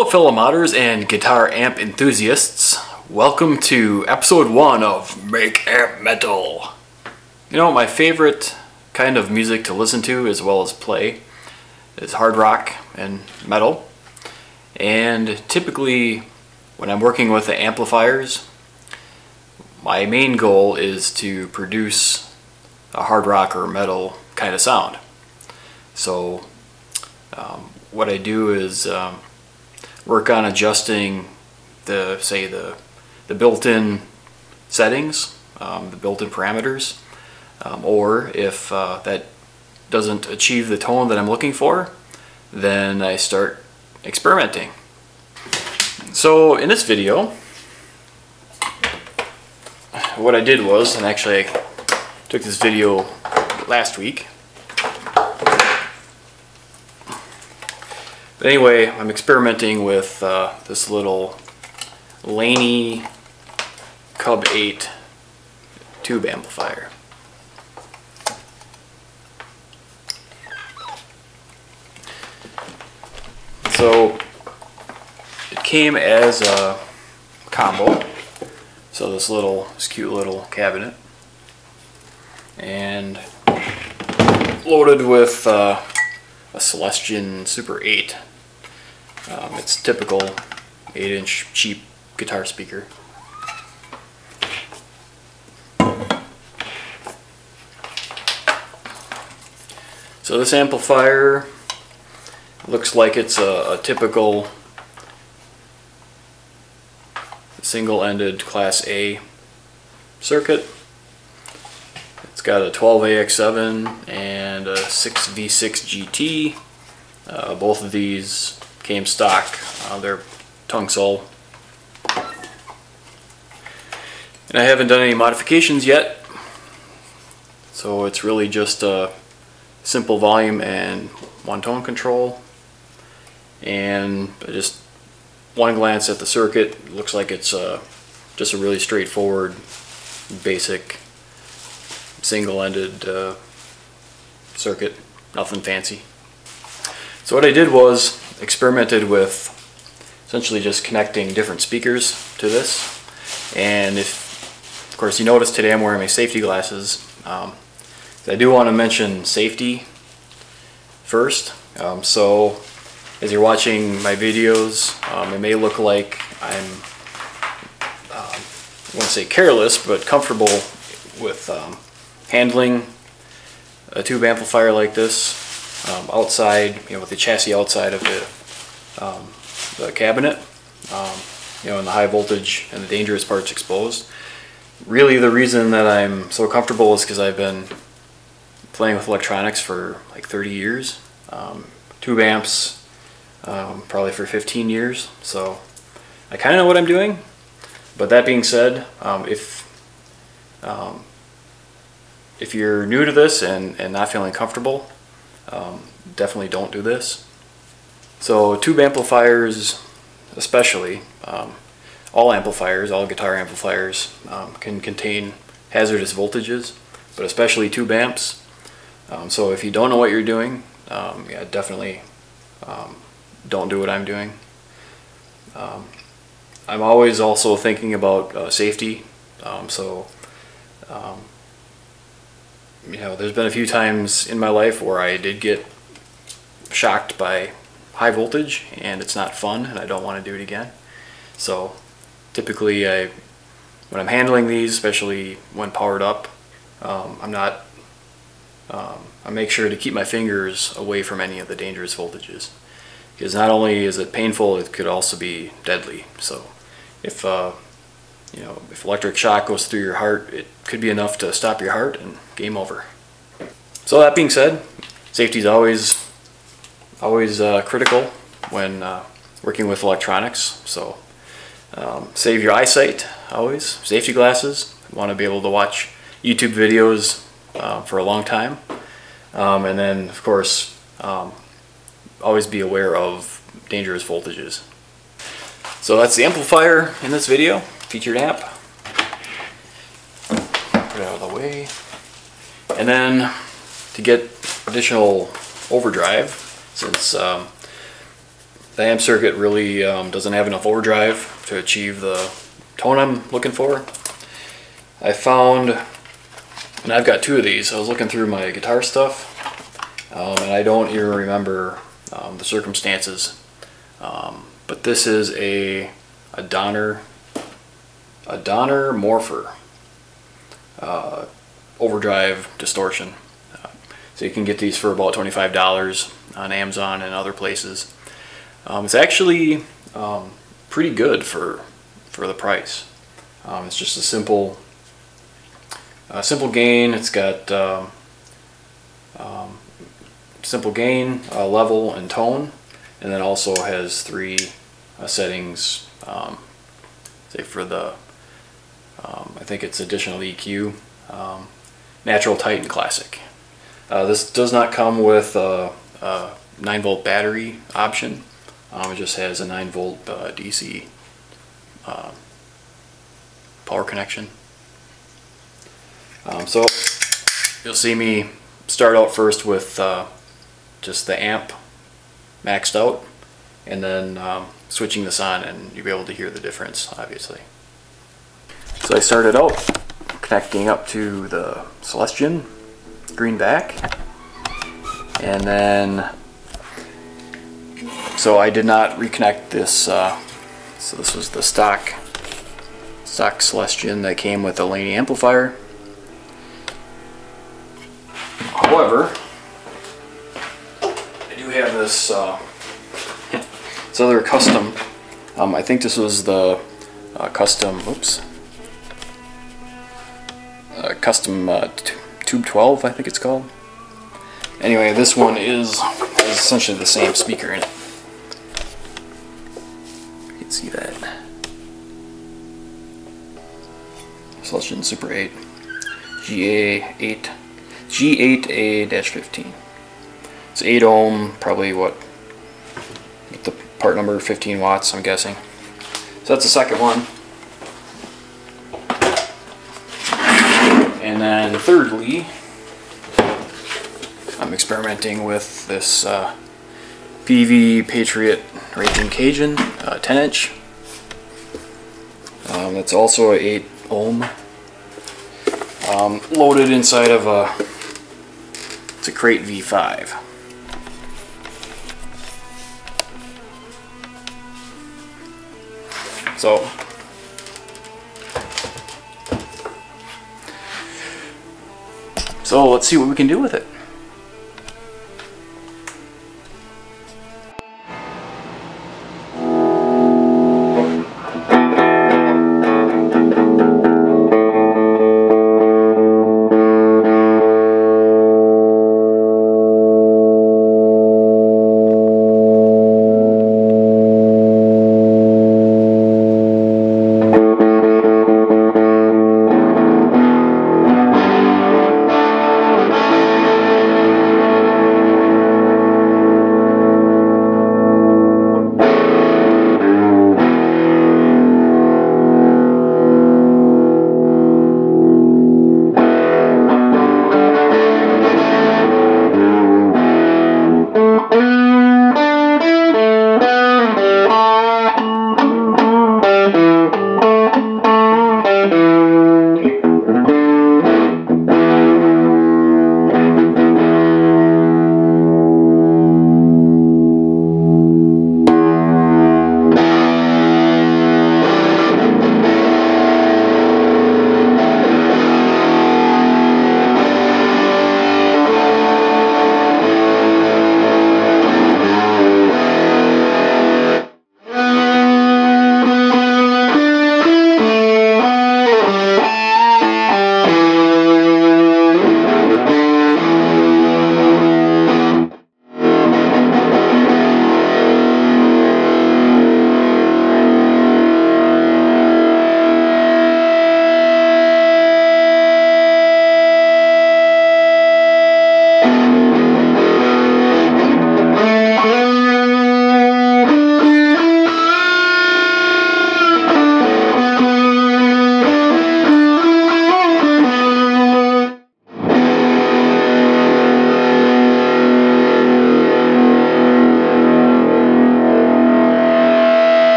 Hello fellow modders and guitar amp enthusiasts. Welcome to episode one of Make Amp Metal. You know, my favorite kind of music to listen to as well as play is hard rock and metal. And typically when I'm working with the amplifiers, my main goal is to produce a hard rock or metal kind of sound. So um, what I do is um, work on adjusting the say the the built-in settings, um, the built-in parameters, um, or if uh, that doesn't achieve the tone that I'm looking for, then I start experimenting. So in this video, what I did was, and actually I took this video last week, But anyway, I'm experimenting with uh, this little Laney Cub 8 tube amplifier. So it came as a combo. So this little, this cute little cabinet. And loaded with uh, a Celestion Super 8 um, it's typical 8 inch cheap guitar speaker. So this amplifier looks like it's a, a typical single-ended class A circuit. It's got a 12AX7 and a 6V6 GT. Uh, both of these came stock. Uh, they're Tung-Sol. And I haven't done any modifications yet. So it's really just a simple volume and one tone control. And just one glance at the circuit, looks like it's uh, just a really straightforward, basic, single-ended uh, circuit. Nothing fancy. So what I did was experimented with essentially just connecting different speakers to this. And if, of course, you notice today I'm wearing my safety glasses. Um, I do want to mention safety first. Um, so as you're watching my videos, um, it may look like I'm, um, I won't say careless, but comfortable with um, handling a tube amplifier like this um, outside, you know, with the chassis outside of the, um, the cabinet, um, you know, and the high voltage and the dangerous parts exposed. Really the reason that I'm so comfortable is because I've been playing with electronics for like 30 years. Um, tube amps um, probably for 15 years, so I kind of know what I'm doing. But that being said, um, if if you're new to this and, and not feeling comfortable, um, definitely don't do this. So tube amplifiers especially, um, all amplifiers, all guitar amplifiers um, can contain hazardous voltages, but especially tube amps. Um, so if you don't know what you're doing, um, yeah, definitely um, don't do what I'm doing. I'm always also thinking about uh, safety, so you know, there's been a few times in my life where I did get shocked by high voltage and it's not fun and I don't want to do it again. So typically I, when I'm handling these, especially when powered up, um, I'm not, um, I make sure to keep my fingers away from any of the dangerous voltages. Because not only is it painful, it could also be deadly. So if uh, you know, if electric shock goes through your heart, it could be enough to stop your heart and game over. So that being said, safety is always always uh, critical when uh, working with electronics. So um, save your eyesight always. Safety glasses. You want to be able to watch YouTube videos uh, for a long time. Um, and then of course um, always be aware of dangerous voltages. So that's the amplifier in this video featured amp. Put it out of the way. And then to get additional overdrive, since um, the amp circuit really um, doesn't have enough overdrive to achieve the tone I'm looking for. I found, and I've got two of these, I was looking through my guitar stuff, um, and I don't even remember um, the circumstances, um, but this is a, a Donner, a Donner Morpher uh, overdrive distortion. Uh, so you can get these for about $25 on Amazon and other places. Um, it's actually um, pretty good for for the price. Um, it's just a simple simple gain. It's got um, um, simple gain, uh, level, and tone, and then also has three uh, settings. Um, say for the I think it's additional EQ, natural, Titan classic. Uh, this does not come with a, a 9 volt battery option. Um, it just has a 9 volt uh, DC uh, power connection. Um, so you'll see me start out first with uh, just the amp maxed out and then um, switching this on and you'll be able to hear the difference obviously. So I started out connecting up to the Celestion green back and then so I did not reconnect this. Uh, so this was the stock stock Celestion that came with the Laney amplifier. However, I do have this uh, this other custom. Um, I think this was the uh, custom. Oops. Custom uh, Tube 12, I think it's called. Anyway, this one is, is essentially the same speaker in it. You can see that. Celestion Super 8 GA8 G8A-15. It's 8 ohm, probably what with the part number 15 watts, I'm guessing. So that's the second one. And thirdly, I'm experimenting with this uh, Peavey Patriot Raging Cajun, uh, 10 inch. Um, that's also a 8 ohm. Um, loaded inside of a, it's a Crate V5. So, so let's see what we can do with it.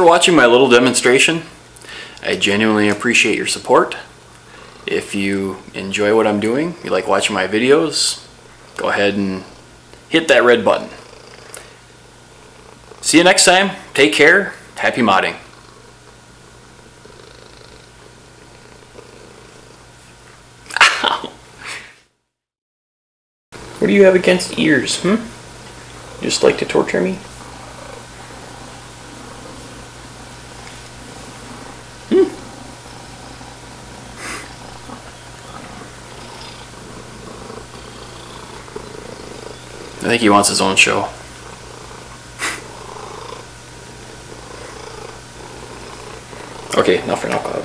For watching my little demonstration. I genuinely appreciate your support. If you enjoy what I'm doing, you like watching my videos, go ahead and hit that red button. See you next time. Take care. Happy modding. What do you have against ears, hmm? You Just like to torture me? Think he wants his own show. Okay, enough for now, Cloud.